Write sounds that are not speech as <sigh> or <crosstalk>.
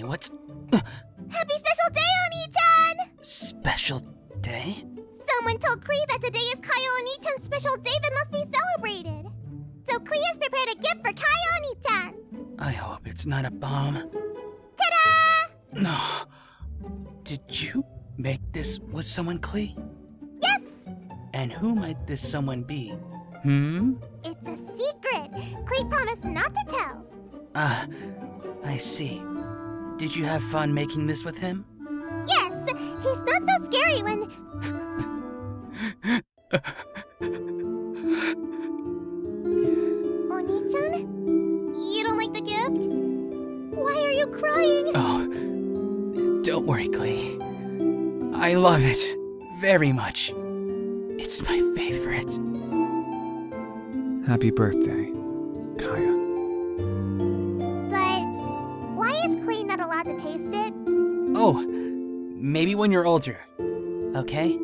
What's Happy special day, Oni-chan! special day? Someone told Klee that today is Kaeya Oni-chan's special day that must be celebrated. So Klee has prepared a gift for Kaeya Oni-chan. I hope it's not a bomb. Ta-da! No. Did you make this with someone, Klee? Yes! And who might this someone be? Hmm? It's a secret. Klee promised not to tell. Ah, I see. Did you have fun making this with him? Yes, he's not so scary when. <laughs> Oni-chan? You don't like the gift? Why are you crying? Oh, don't worry, Klee. I love it very much. It's my favorite. Happy birthday, Oh, maybe when you're older. Okay?